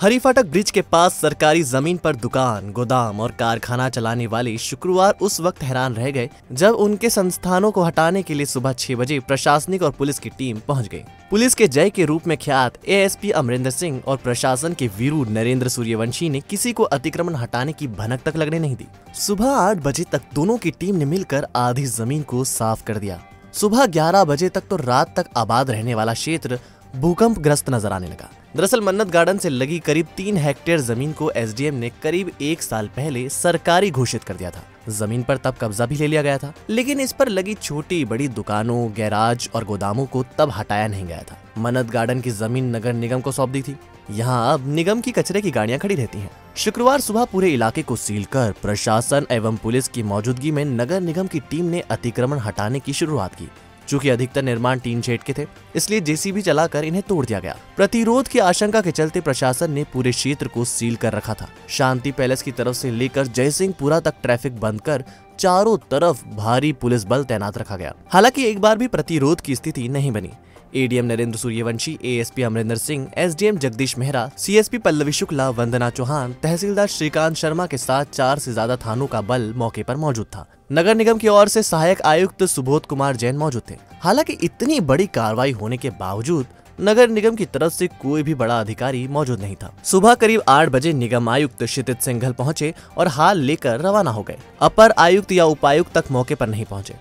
Hariphatak bridge के पास सरकारी ज़मीन पर दुकान, गोदाम और कारखाना चलाने वाले शुक्रवार उस वक्त हैरान रह गए, जब उनके संस्थानों को हटाने के लिए सुबह छह बजे प्रशासनिक और पुलिस की टीम पहुँच गई। पुलिस के जय के रूप में ख्यात एएसपी अमरिंदर सिंह और प्रशासन के वीरू नरेंद्र सूर्यवंशी ने किसी को अतिक्रमण हटाने की भनक तक लगने नहीं दी। सुबह आठ बजे तक दोनों की टीम ने मिलकर आधी ज़मीन को साफ़ कर दिया। सुबह ग्यारह बजे तक तो रात तक आबाद रहने वाला क्षेत्र भूकंप ग्रस्त नज़र आने लगा। दरअसल मन्नत गार्डन से लगी करीब तीन हेक्टेयर ज़मीन को एसडीएम ने करीब एक साल पहले सरकारी घोषित कर दिया था। ज़मीन पर तब कब्जा भी ले लिया गया था, लेकिन इस पर लगी छोटी बड़ी दुकानों, गैराज और गोदामों को तब हटाया नहीं गया था। मन्नत गार्डन की ज़मीन नगर निगम को सौंप दी थी। यहाँ अब निगम की कचरे की गाड़ियाँ खड़ी रहती हैं। शुक्रवार सुबह पूरे इलाके को सील कर प्रशासन एवं पुलिस की मौजूदगी में नगर निगम की टीम ने अतिक्रमण हटाने की शुरुआत की। चूँकि अधिकतर निर्माण टीन शेड के थे, इसलिए जेसीबी चलाकर इन्हें तोड़ दिया गया। प्रतिरोध की आशंका के चलते प्रशासन ने पूरे क्षेत्र को सील कर रखा था। शांति पैलेस की तरफ़ से लेकर जयसिंहपुरा तक ट्रैफ़िक बंद कर चारों तरफ़ भारी पुलिस बल तैनात रखा गया। हालाँकि एक बार भी प्रतिरोध की स्थिति नहीं बनी। ADM Narendra Suryavanshi ASP Amarinder Singh SDM Jagdish Mehra CSP Pallavi Shukla Vandana Chauhan तहसीलदार श्रीकांत शर्मा के साथ चार से ज़्यादा थानों का बल मौके पर मौजूद था। नगर निगम की ओर से सहायक आयुक्त सुबोध कुमार जैन मौजूद थे। हालाँकि इतनी बड़ी कार्रवाई होने के बावजूद नगर निगम की तरफ़ से कोई भी बड़ा अधिकारी मौजूद नहीं था। सुबह करीब आठ बजे निगम आयुक्त क्षितिज सिंघल पहुँचे और हाल लेकर रवाना हो गए। अपर आयुक्त या उपायुक्त तक मौके पर नहीं पहुँचे।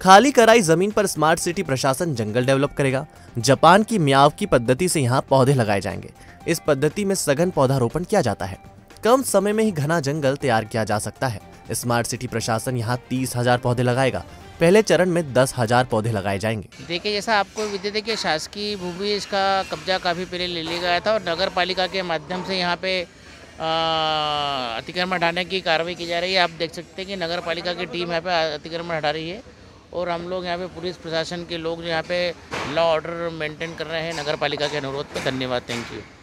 खाली कराई ज़मीन पर स्मार्ट सिटी प्रशासन जंगल डेवलप करेगा। जापान की म्याव की पद्धति से यहाँ पौधे लगाए जाएँगे। इस पद्धति में सघन पौधारोपण किया जाता है। कम समय में ही घना जंगल तैयार किया जा सकता है। स्मार्ट सिटी प्रशासन यहाँ तीस हज़ार पौधे लगाएगा। पहले चरण में दस हज़ार पौधे लगाए जाएँगे। देखिए, जैसा आपको विद्युत देखिए, शासकीय भूमि इसका कब्जा काफ़ी पहले ले लिया गया था और नगर पालिका के माध्यम से यहाँ पे अतिक्रमण हटाने की कार्रवाई की जा रही है। आप देख सकते हैं कि नगर पालिका की टीम यहाँ पे अतिक्रमण हटा रही है। और हम लोग यहाँ पे पुलिस प्रशासन के लोग यहाँ पे लॉ ऑर्डर मेंटेन कर रहे हैं नगर पालिका के अनुरोध पर धन्यवाद थैंक यू